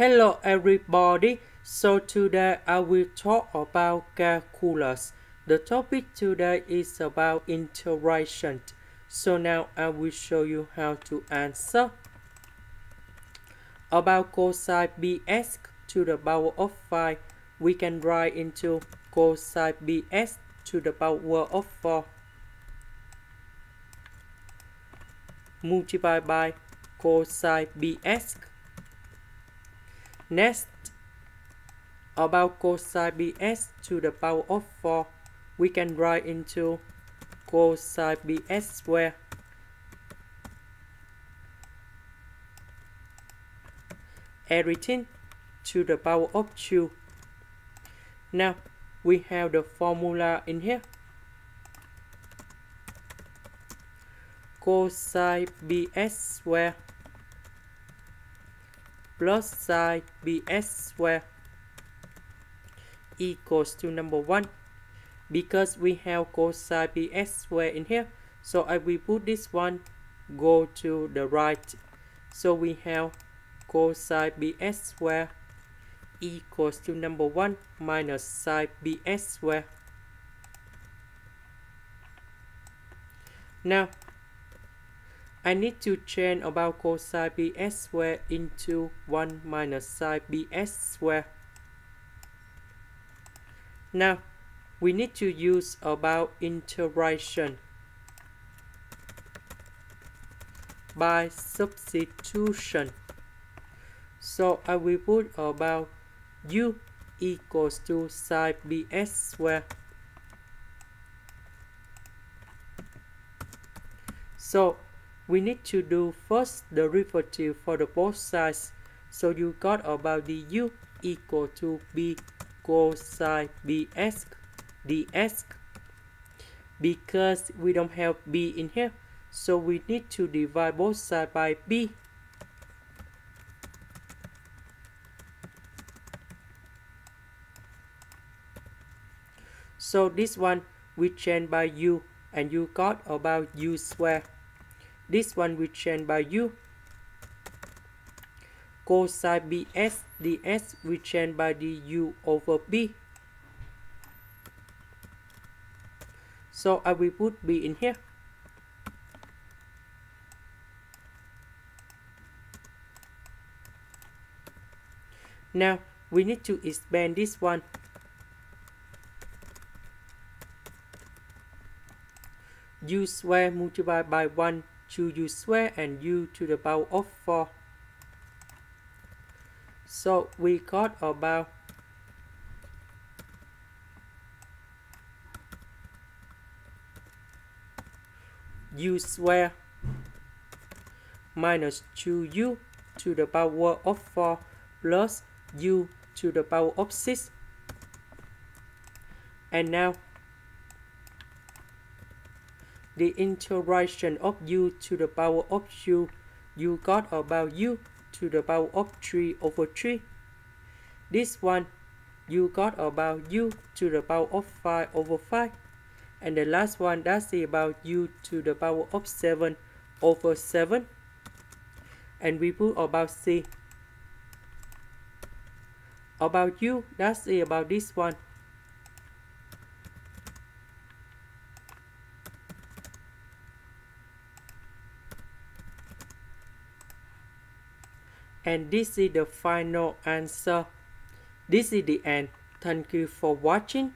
Hello everybody. So today I will talk about calculus. The topic today is about integration. So now I will show you how to answer. About cosine bs to the power of 5, we can write into cosine bs to the power of 4 multiplied by cosine bx Next, about cosine bx to the power of 4, we can write into cosine bx square everything to the power of 2. Now, we have the formula in here. Cosine bx square plus sine bs square equals to number 1 because we have cosine bs square in here. So I will put this one go to the right. So we have cosine bs square equals to number 1 minus sine bs square now I need to change about cosine bs square into 1 minus sine bx square. Now, we need to use about integration by substitution. So I will put about u equals to sine bx square. So we need to do first the derivative for the both sides. So you got about du equal to b cosine bx dx. Because we don't have b in here, so we need to divide both sides by b. So this one we change by u and you got about u square. This one we change by u. Cosine bx ds we change by du over b. So I will put b in here. Now we need to expand this one. u square multiplied by 1 to u square and u to the power of 4. So we got about u square minus 2u to the power of 4 plus u to the power of 6. And now the integration of u to the power of u, you got about u to the power of 3 over 3. This one, you got about u to the power of 5 over 5. And the last one, that's about u to the power of 7 over 7. And we put about c. About u, that's about this one. And this is the final answer. This is the end. Thank you for watching